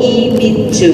Y 民主